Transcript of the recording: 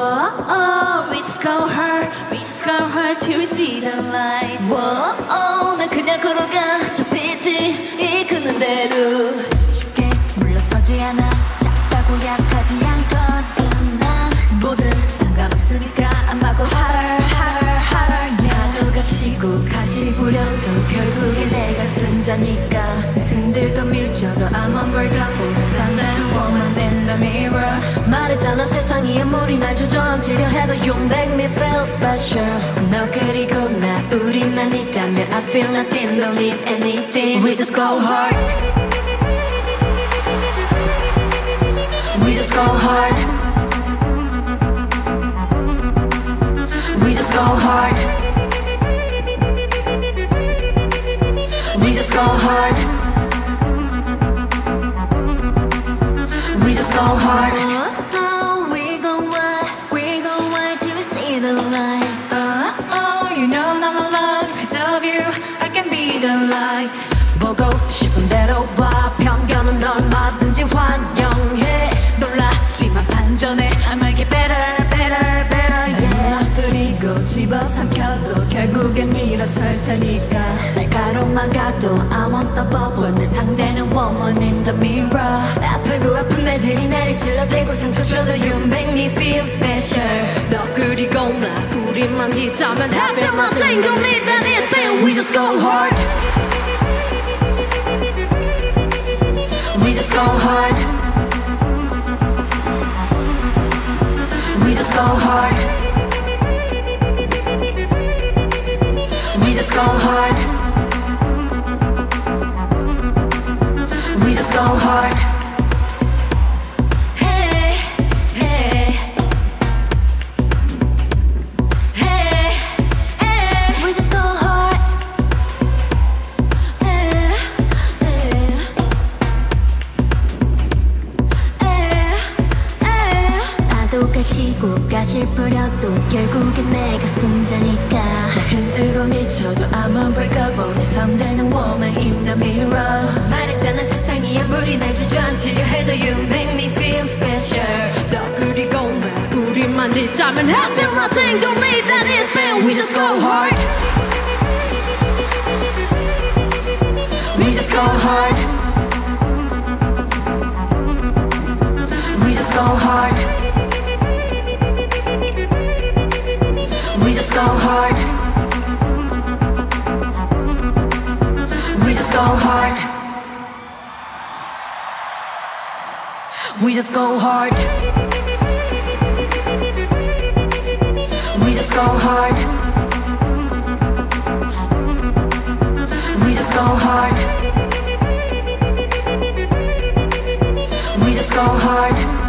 Whoa, oh, we just go hard, we just go hard till we see the light. Whoa, oh, 난 그냥 걸어가 저 빛이 이끄는 대로. 쉽게 물러서지 않아 작다고 약하지 않거든 난 뭐든 상관없으니까 아마고 harder, harder, harder. 야도 갇히고 가시 부려도 결국에 내가 승자니까 흔들고 밀쳐도 I'm a workabout, I'm a woman in the mirror. 말했잖아 세상이 아무리 날 주저앉히려 해도 You make me feel special 너 그리고 나 우리만 있다면 I feel nothing, don't need anything We just go hard We just go hard We just go hard We just go hard We just go hard Oh, 보고 싶은 대로 봐 편견은 얼마든지 환영해 놀라지만 반전해 I make it better, better, better, yeah 엎드리고 집어삼켜도 결국엔 일어설 테니까 날 가로막아도 I'm unstoppable 내 상대는 woman in the mirror 아프고 아픈 애들이 나를 찔러대고 상처 줘도 You make me feel special 너 그리고 나 우리만 있다면 I feel nothing, don't need anything We just go hard We just go hard. We just go hard. We just go hard. We just go hard 파도가 치고 가실 뿌려도 결국엔 내가 승자니까 흔들고 미쳐도 I'm unbreakable 내 상대는 woman in the mirror 말했잖아 세상이 아무리 날 주저앉히려 해도 You make me feel special 너 그리고 나 우리만 있다면 I feel nothing don't need anything We just go hard We just go hard We just go hard. We just go hard. We just go hard. We just go hard. We just go hard. We just go hard. We just go hard. We just go hard.